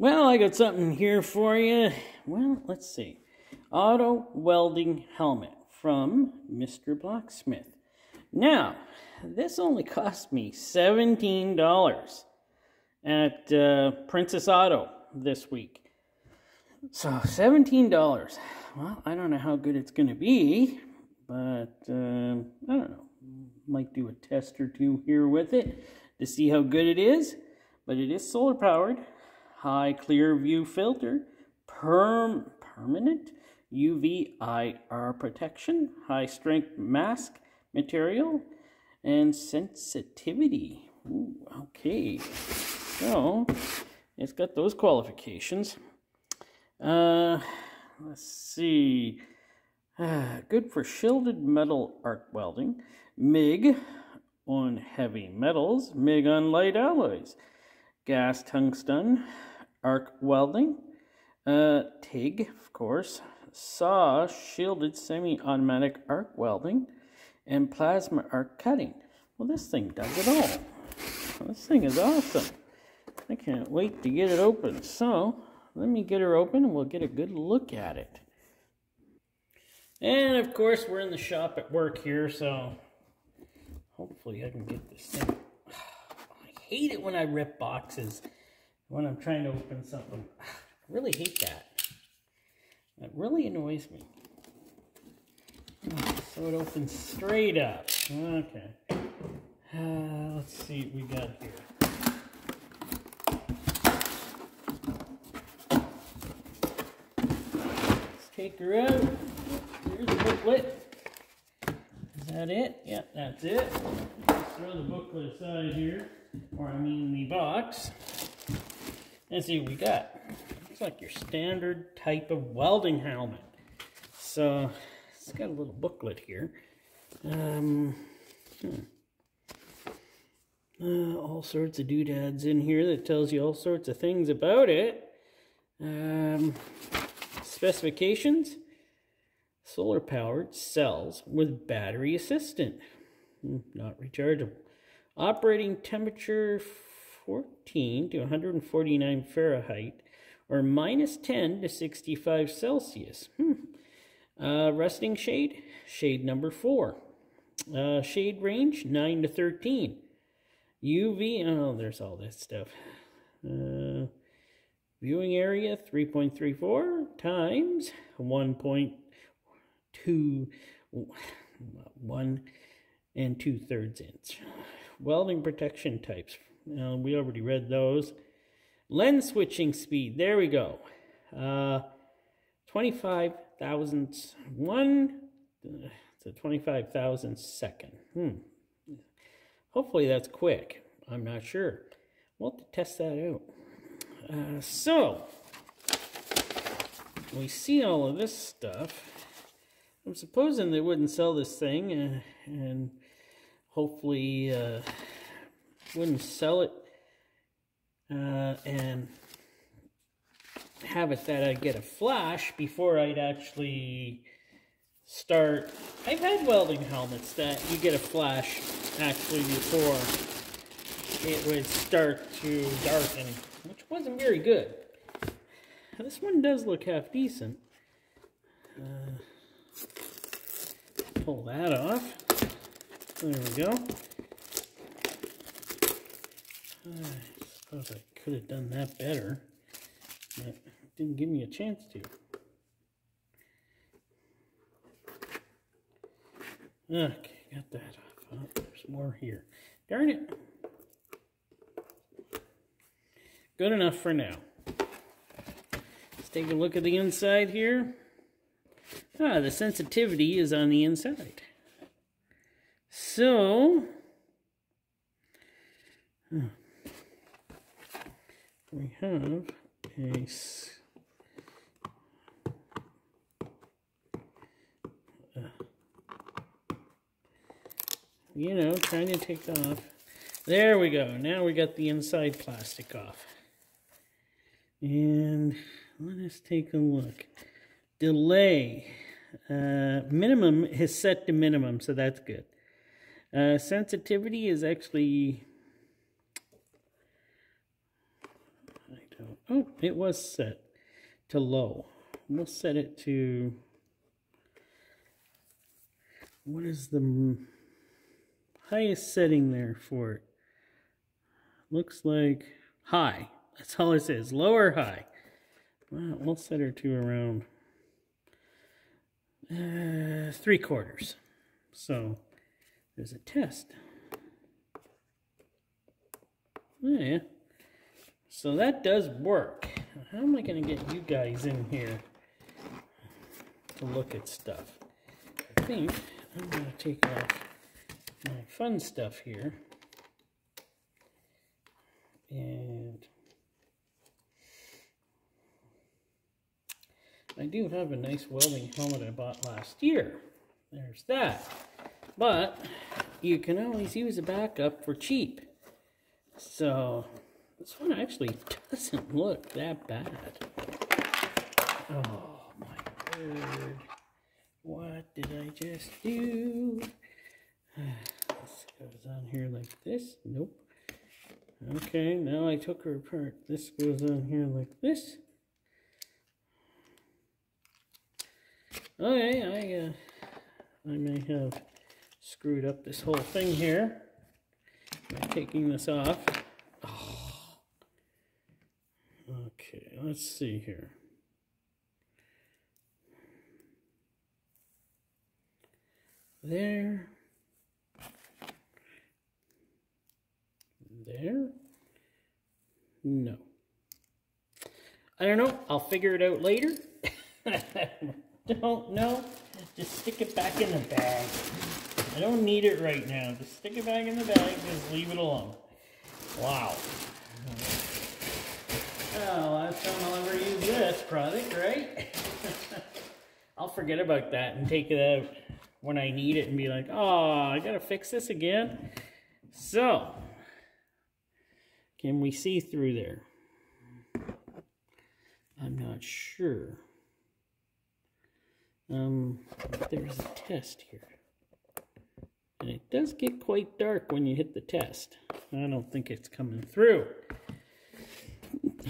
Well, I got something here for you. Well, let's see. Auto welding helmet from Mr. Blacksmith. Now, this only cost me $17 at uh, Princess Auto this week. So, $17. Well, I don't know how good it's going to be, but uh, I don't know. Might do a test or two here with it to see how good it is. But it is solar powered, high clear view filter, perm permanent UV IR protection, high strength mask material, and sensitivity. Ooh, okay, so it's got those qualifications. Uh, let's see. Uh, good for shielded metal arc welding, MIG on heavy metals, MIG on light alloys, gas tungsten, arc welding, uh, TIG, of course, SAW shielded semi-automatic arc welding, and plasma arc cutting. Well, this thing does it all. This thing is awesome. I can't wait to get it open. So, let me get her open and we'll get a good look at it. And of course, we're in the shop at work here, so hopefully I can get this thing. Hate it when I rip boxes when I'm trying to open something. I really hate that. That really annoys me. So it opens straight up. Okay. Uh, let's see what we got here. Let's take her out. Here's the booklet. That it? Yep, that's it. Throw the booklet aside here. Or I mean the box. And see what we got Looks like your standard type of welding helmet. So it's got a little booklet here. Um, hmm. uh, all sorts of doodads in here that tells you all sorts of things about it. Um, specifications solar powered cells with battery assistant, hmm, not rechargeable. Operating temperature 14 to 149 Fahrenheit or minus 10 to 65 Celsius. Hmm. Uh, resting shade, shade number 4. Uh, shade range, 9 to 13. UV, oh, there's all that stuff. Uh, viewing area, 3.34 times 1.2, 1 and 2 thirds inch. Welding protection types, uh, we already read those. Lens switching speed, there we go. Uh, 25 thousandths, one, it's a 25 thousand second. Hmm. Hopefully that's quick. I'm not sure. We'll have to test that out. Uh, so, we see all of this stuff. I'm supposing they wouldn't sell this thing uh, and hopefully uh, wouldn't sell it uh, and have it that I'd get a flash before I'd actually start. I've had welding helmets that you get a flash actually before it would start to darken, which wasn't very good. This one does look half decent. Uh, pull that off. There we go. I suppose I could have done that better, but didn't give me a chance to. Okay, got that off. Oh, there's more here. Darn it. Good enough for now. Let's take a look at the inside here. Ah, the sensitivity is on the inside. So, hmm we have a you know, trying to take off. There we go. Now we got the inside plastic off. And let us take a look. Delay. Uh, minimum is set to minimum, so that's good. Uh, sensitivity is actually... I don't, Oh, it was set to low. We'll set it to... What is the highest setting there for it? Looks like high. That's all it says. Low or high. Well, we'll set her to around uh, three quarters. So there's a test. Oh, yeah. So that does work. How am I going to get you guys in here to look at stuff? I think I'm going to take off my fun stuff here. And I do have a nice welding helmet I bought last year. There's that. But you can always use a backup for cheap. So this one actually doesn't look that bad. Oh my word. What did I just do? This goes on here like this. Nope. Okay, now I took her apart. This goes on here like this. Okay, I uh, I may have screwed up this whole thing here by taking this off. Oh. Okay, let's see here. There. There. No. I don't know. I'll figure it out later. don't know. Just stick it back in the bag. I don't need it right now. Just stick it back in the bag. Just leave it alone. Wow. Oh, last time I'll ever use this product, right? I'll forget about that and take it out when I need it and be like, oh, I gotta fix this again. So, can we see through there? I'm not sure. Um, there's a test here. And it does get quite dark when you hit the test. I don't think it's coming through.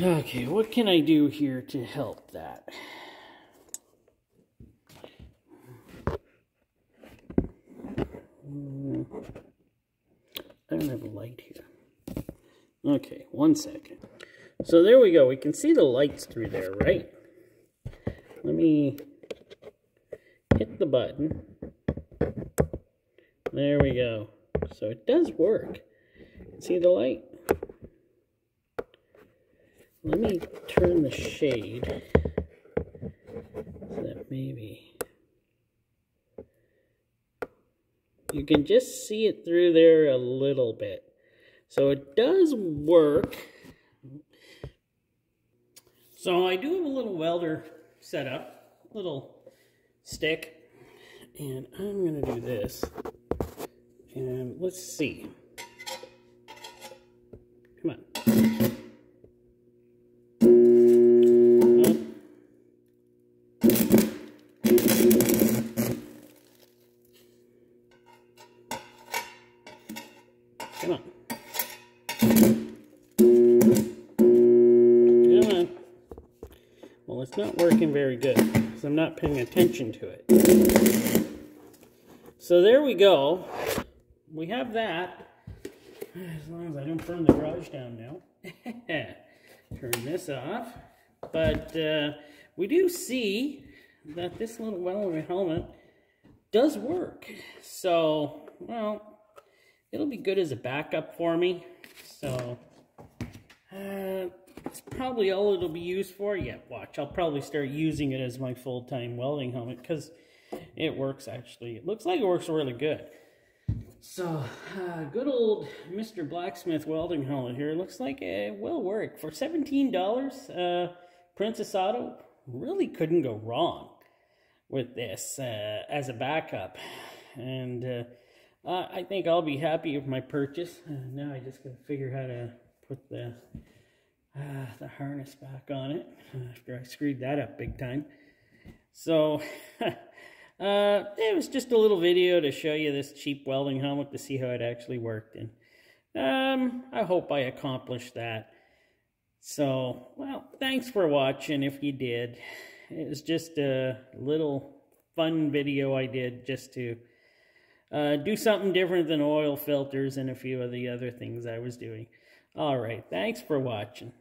Okay, what can I do here to help that? I don't have a light here. Okay, one second. So there we go. We can see the lights through there, right? Let me the button. There we go. So it does work. See the light? Let me turn the shade so that maybe you can just see it through there a little bit. So it does work. So I do have a little welder set up, little stick, and I'm going to do this. And let's see. Come on. Come on. Come on. Well, it's not working very good because I'm not paying attention to it. So there we go we have that. As long as I don't burn the garage down now. Turn this off. But uh, we do see that this little welding helmet does work. So, well, it'll be good as a backup for me. So, uh, it's probably all it'll be used for. Yeah, watch. I'll probably start using it as my full-time welding helmet because it works actually. It looks like it works really good. So, uh, good old Mr. Blacksmith welding helmet here. Looks like it will work. For $17, uh, Princess Auto really couldn't go wrong with this uh, as a backup. And uh, uh, I think I'll be happy with my purchase. Uh, now I just got to figure how to put the, uh, the harness back on it after I screwed that up big time. So... Uh, it was just a little video to show you this cheap welding helmet to see how it actually worked. And um, I hope I accomplished that. So, well, thanks for watching if you did. It was just a little fun video I did just to uh, do something different than oil filters and a few of the other things I was doing. All right, thanks for watching.